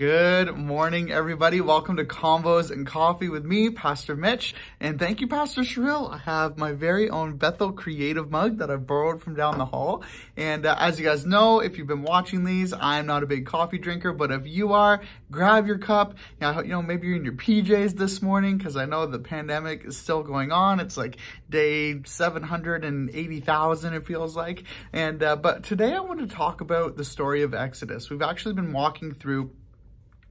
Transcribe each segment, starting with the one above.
Good morning, everybody. Welcome to Convos and Coffee with me, Pastor Mitch. And thank you, Pastor Sherrill. I have my very own Bethel Creative mug that I borrowed from down the hall. And uh, as you guys know, if you've been watching these, I'm not a big coffee drinker, but if you are, grab your cup. You know, maybe you're in your PJs this morning because I know the pandemic is still going on. It's like day 780,000, it feels like. And, uh, but today I want to talk about the story of Exodus. We've actually been walking through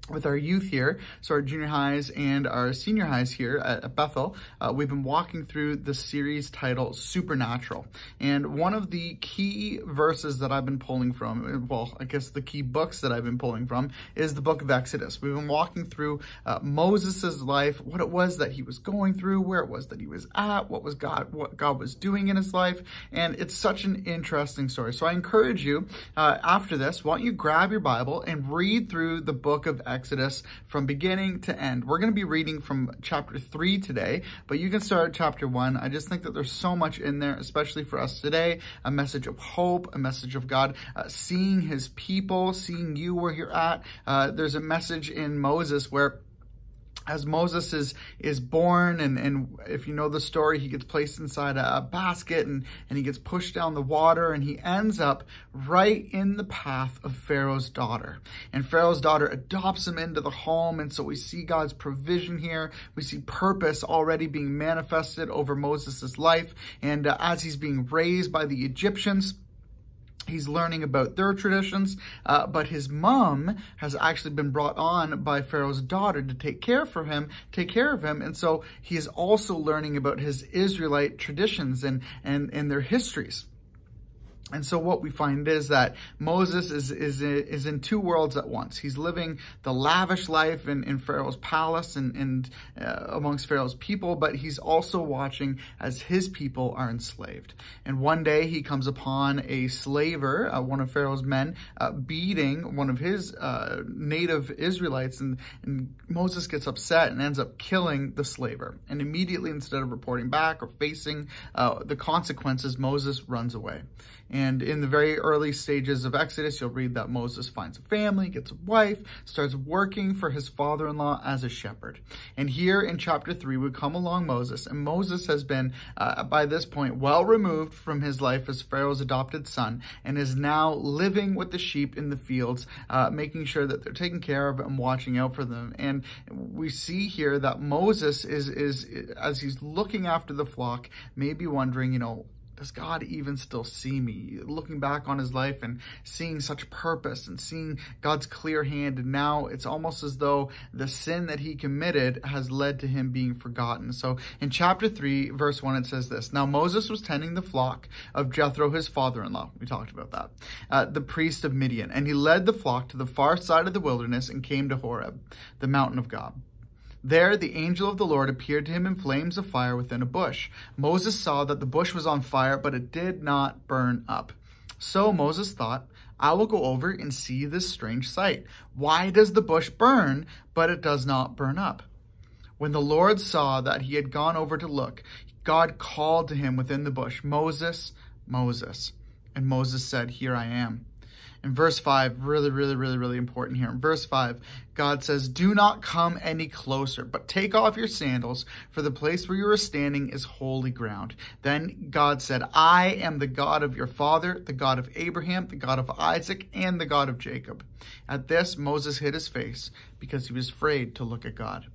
with our youth here, so our junior highs and our senior highs here at, Bethel, uh, we've been walking through the series titled Supernatural. And one of the key verses that I've been pulling from, well, I guess the key books that I've been pulling from, is the book of Exodus. We've been walking through uh, Moses' life, what it was that he was going through, where it was that he was at, what was God, what God was doing in his life, and it's such an interesting story. So I encourage you, uh, after this, why don't you grab your Bible and read through the book of Exodus Exodus from beginning to end. We're going to be reading from chapter 3 today, but you can start chapter 1. I just think that there's so much in there, especially for us today. A message of hope, a message of God uh, seeing his people, seeing you where you're at. Uh, there's a message in Moses where as Moses is is born and, and if you know the story, he gets placed inside a, basket and, and he gets pushed down the water and he ends up right in the path of Pharaoh's daughter. And Pharaoh's daughter adopts him into the home. And so we see God's provision here. We see purpose already being manifested over Moses' life. And uh, as he's being raised by the Egyptians, He's learning about their traditions, uh, but his mom has actually been brought on by Pharaoh's daughter to take care for him, take care of him, and so he is also learning about his Israelite traditions and and and their histories. And so what we find is that Moses is, is, is in two worlds at once. He's living the lavish life in, in Pharaoh's palace and, and uh, amongst Pharaoh's people, but he's also watching as his people are enslaved. And one day he comes upon a slaver, uh, one of Pharaoh's men, uh, beating one of his uh, native Israelites, and, and Moses gets upset and ends up killing the slaver. And immediately, instead of reporting back or facing uh, the consequences, Moses runs away. In the very early stages of Exodus, you'll read that Moses finds a family, gets a wife, starts working for his father-in-law as a shepherd. And here in chapter 3, we come along Moses, and Moses has been, uh, by this point, well removed from his life as Pharaoh's adopted son, and is now living with the sheep in the fields, uh, making sure that they're taken care of and watching out for them. And we see here that Moses is, is as he's looking after the flock, maybe wondering, you know, does God even still see me? Looking back on his life and seeing such purpose and seeing God's clear hand, and now it's almost as though the sin that he committed has led to him being forgotten. So in chapter 3, verse 1, it says this Now Moses was tending the flock of Jethro, his father in law. We talked about that. Uh, the priest of Midian. And he led the flock to the far side of the wilderness and came to Horeb, the mountain of God. There the angel of the Lord appeared to him in flames of fire within a bush. Moses saw that the bush was on fire, but it did not burn up. So Moses thought, I will go over and see this strange sight. Why does the bush burn, but it does not burn up? When the Lord saw that he had gone over to look, God called to him within the bush, Moses, Moses. And Moses said, Here I am. In verse 5, really, really, really, really important here. In verse 5, God says, Do not come any closer, but take off your sandals, for the place where you are standing is holy ground. Then God said, I am the God of your father, the God of Abraham, the God of Isaac, and the God of Jacob. At this, Moses hid his face because he was afraid to look at God.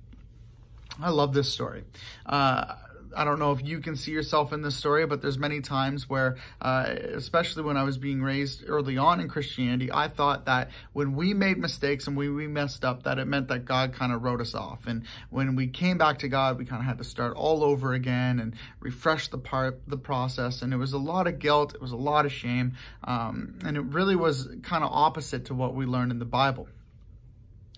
I love this story. Uh, I don't know if you can see yourself in this story, but there's many times where, uh, especially when I was being raised early on in Christianity, I thought that when we made mistakes and we, we messed up, that it meant that God kind of wrote us off. And when we came back to God, we kind of had to start all over again and refresh the part, the process. And it was a lot of guilt. It was a lot of shame. Um, and it really was kind of opposite to what we learned in the Bible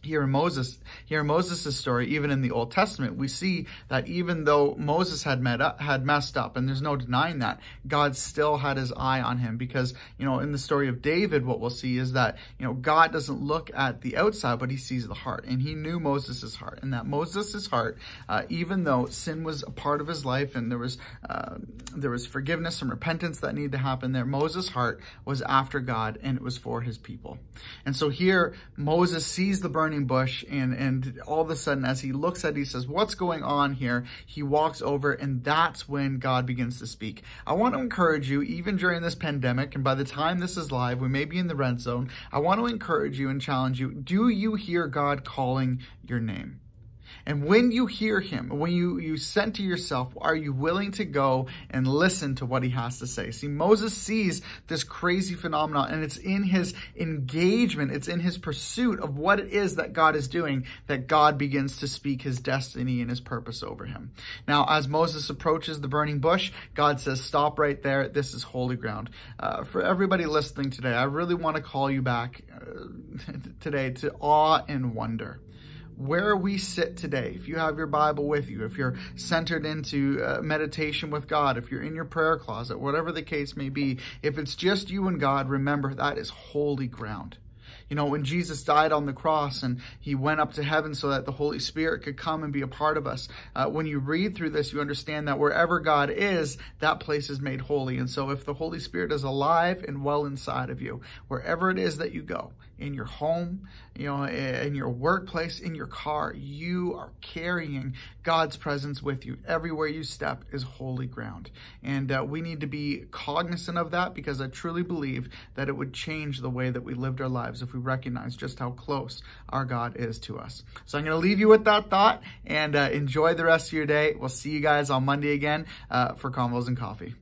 here in Moses, here in Moses' story, even in the Old Testament, we see that even though Moses had met up, had messed up, and there's no denying that, God still had his eye on him because, you know, in the story of David, what we'll see is that, you know, God doesn't look at the outside, but he sees the heart. And he knew Moses' heart and that Moses' heart, uh, even though sin was a part of his life and there was, uh, there was forgiveness and repentance that needed to happen there, Moses' heart was after God and it was for his people. And so here, Moses sees the burning burning bush and, and all of a sudden as he looks at it, he says, what's going on here? He walks over and that's when God begins to speak. I want to encourage you, even during this pandemic, and by the time this is live, we may be in the red zone. I want to encourage you and challenge you. Do you hear God calling your name? And when you hear him, when you, you center yourself, are you willing to go and listen to what he has to say? See, Moses sees this crazy phenomenon and it's in his engagement, it's in his pursuit of what it is that God is doing that God begins to speak his destiny and his purpose over him. Now, as Moses approaches the burning bush, God says, stop right there. This is holy ground. Uh, for everybody listening today, I really want to call you back uh, today to awe and wonder where we sit today, if you have your Bible with you, if you're centered into uh, meditation with God, if you're in your prayer closet, whatever the case may be, if it's just you and God, remember that is holy ground. You know, when Jesus died on the cross and he went up to heaven so that the Holy Spirit could come and be a part of us, uh, when you read through this, you understand that wherever God is, that place is made holy. And so if the Holy Spirit is alive and well inside of you, wherever it is that you go, in your home, you know, in your workplace, in your car, you are carrying God's presence with you. Everywhere you step is holy ground. And uh, we need to be cognizant of that because I truly believe that it would change the way that we lived our lives if we recognize just how close our God is to us. So I'm going to leave you with that thought and uh, enjoy the rest of your day. We'll see you guys on Monday again uh, for Convos and Coffee.